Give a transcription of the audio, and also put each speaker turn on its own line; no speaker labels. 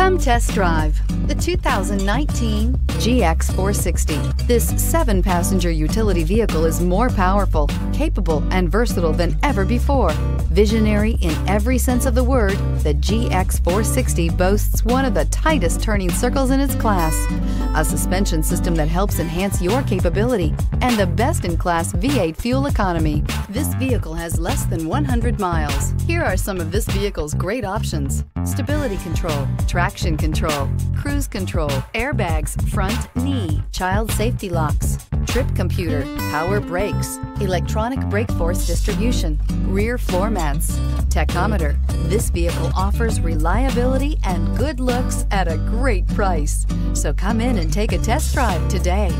Come test drive the 2019 GX460. This seven passenger utility vehicle is more powerful, capable, and versatile than ever before. Visionary in every sense of the word, the GX460 boasts one of the tightest turning circles in its class, a suspension system that helps enhance your capability, and the best in class V8 fuel economy. This vehicle has less than 100 miles. Here are some of this vehicle's great options stability control, traction control, cruise control, airbags, front knee, child safety locks, trip computer, power brakes, electronic brake force distribution, rear floor mats, tachometer. This vehicle offers reliability and good looks at a great price. So come in and take a test drive today.